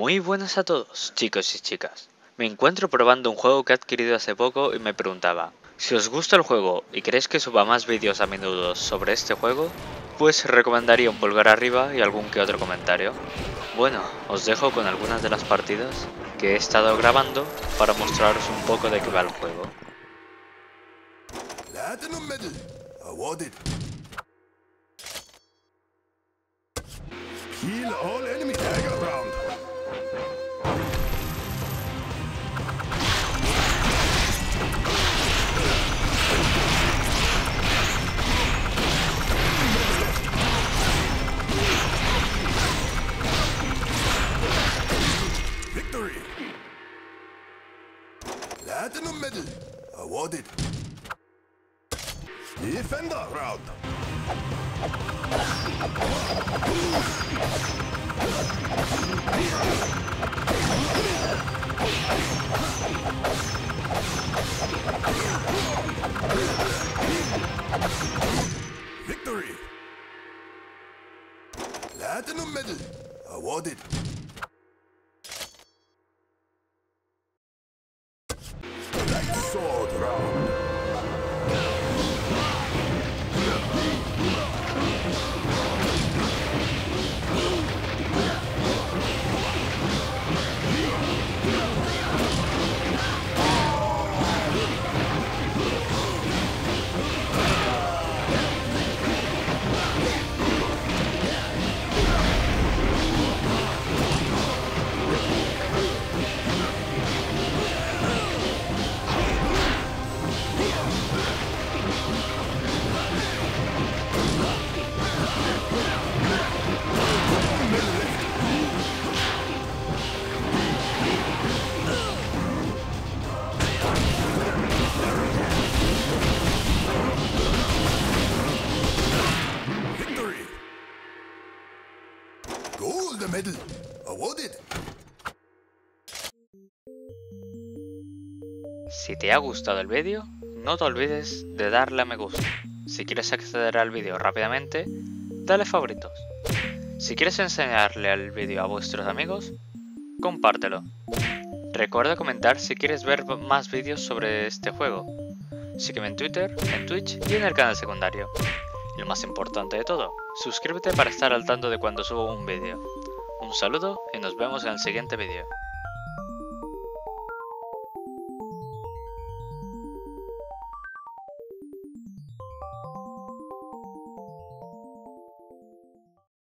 Muy buenas a todos, chicos y chicas. Me encuentro probando un juego que he adquirido hace poco y me preguntaba, si os gusta el juego y queréis que suba más vídeos a menudo sobre este juego, pues recomendaría un pulgar arriba y algún que otro comentario. Bueno, os dejo con algunas de las partidas que he estado grabando para mostraros un poco de qué va el juego. Kill all enemy Platinum medal awarded. Defender round. Victory. Platinum medal awarded. Sword round. Gold awarded. Si te ha gustado el vídeo, no te olvides de darle a me gusta. Si quieres acceder al vídeo rápidamente, dale favoritos. Si quieres enseñarle el vídeo a vuestros amigos, compártelo. Recuerda comentar si quieres ver más vídeos sobre este juego. Sígueme en Twitter, en Twitch y en el canal secundario. Lo más importante de todo, suscríbete para estar al tanto de cuando subo un vídeo. Un saludo y nos vemos en el siguiente vídeo.